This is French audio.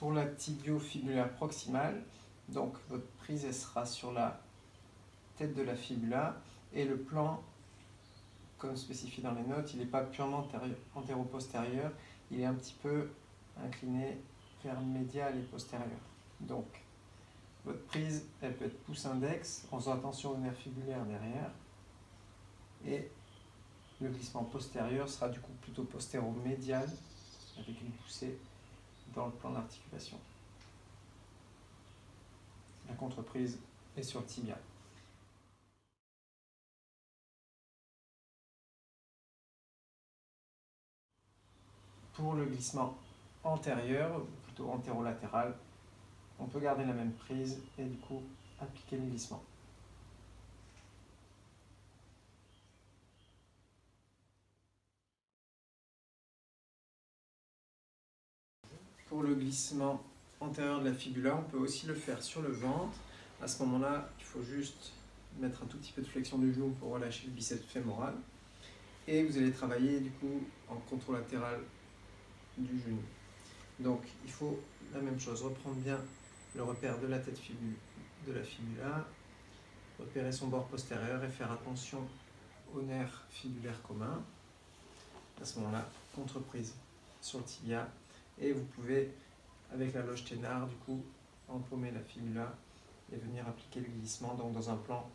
Pour la tibio-fibulaire proximale, donc votre prise sera sur la tête de la fibula et le plan, comme spécifié dans les notes, il n'est pas purement antéro-postérieur, il est un petit peu incliné vers médial et postérieur. Donc, votre prise, elle peut être pouce-index en faisant attention au nerf fibulaire derrière. Et le glissement postérieur sera du coup plutôt postéro-médial avec une poussée dans le plan d'articulation. La contreprise est sur le tibia. Pour le glissement antérieur, ou plutôt antérolatéral, on peut garder la même prise et du coup appliquer le glissement. Pour le glissement antérieur de la fibula, on peut aussi le faire sur le ventre. À ce moment-là, il faut juste mettre un tout petit peu de flexion du genou pour relâcher le biceps fémoral. Et vous allez travailler du coup en contrôle latéral du genou. Donc il faut la même chose, reprendre bien le repère de la tête de la fibula, repérer son bord postérieur et faire attention au nerf fibulaire commun. À ce moment-là, contreprise sur le tibia et vous pouvez, avec la loge ténard, du coup, empaumer la fibula et venir appliquer le glissement donc dans un plan.